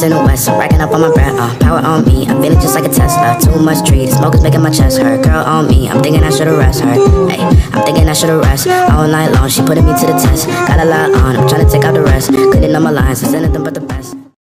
West, I'm racking up on my bread, uh, power on me. I'm feeling just like a Tesla. Too much trees, smoke is making my chest hurt. Girl on me, I'm thinking I should've rest her. Hey, I'm thinking I should've rest all night long. She putting me to the test. Got a lot on, I'm trying to take out the rest. Couldn't know my lines, it's anything but the best.